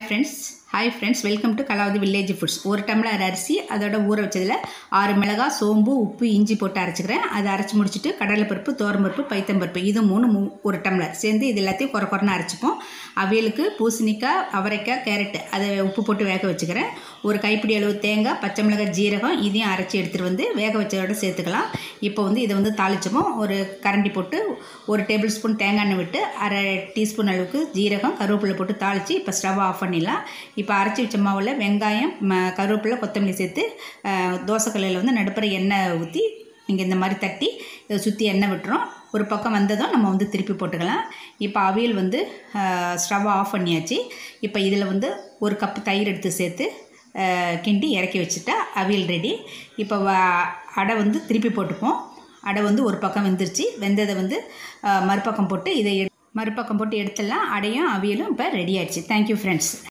Friends hi friends welcome to Kalavathi village foods ஒரு tumbler அரிசி அதோட ஊற வச்சதில் ஆறு மிளகாய் சோம்பு உப்பு இஞ்சி போட்டு அரைச்சிக்கிறேன். அதை அரைச்சி முடிச்சுட்டு கடலைப்பருப்பு தோரம்பருப்பு பைத்தம்பருப்பு இது மூணு மூ ஒரு டம்ளர் சேர்ந்து இது எல்லாத்தையும் குறை குறைன்னு அரைச்சிப்போம். அவியலுக்கு பூசணிக்காய் அவரைக்காய் கேரட்டு அதை உப்பு போட்டு வேக வச்சுக்கிறேன். ஒரு கைப்பிடி அளவு தேங்காய் பச்சை மிளகாய் ஜீரகம் இதையும் அரைச்சி எடுத்துகிட்டு வந்து வேக வச்சதோட சேர்த்துக்கலாம். இப்போ வந்து இதை வந்து தாளிச்சப்போம். ஒரு கரண்டி போட்டு ஒரு டேபிள் ஸ்பூன் தேங்காய் எண்ணெய் விட்டு அரை டீஸ்பூன் அளவுக்கு ஜீரகம் கருவேப்பிலை போட்டு தாளித்து இப்போ ஸ்டவ் ஆஃப் பண்ணிடலாம். இப்போ அரைச்சி வச்ச மாவில் வெங்காயம் கருவேப்பிலை கொத்தமல்லி சேர்த்து தோசைக்கல்லையில் வந்து நடுப்புற எண்ணெய் ஊற்றி இங்கே இந்த மாதிரி தட்டி இதை சுற்றி எண்ணெய் விட்டுரும் ஒரு பக்கம் வந்ததும் நம்ம வந்து திருப்பி போட்டுக்கலாம். இப்போ அவியல் வந்து ஸ்டவ் ஆஃப் பண்ணியாச்சு. இப்போ இதில் வந்து ஒரு கப்பு தயிர் எடுத்து சேர்த்து கிண்டி இறக்கி வச்சுட்டா அவியல் ரெடி. இப்போ அடை வந்து திருப்பி போட்டுப்போம். அடை வந்து ஒரு பக்கம் வெந்துருச்சு. வெந்ததை வந்து மறுபக்கம் போட்டு இதை மறுபக்கம் போட்டு எடுத்துடலாம். அடையும் அவியலும் இப்போ ரெடி ஆயிடுச்சு. Thank you friends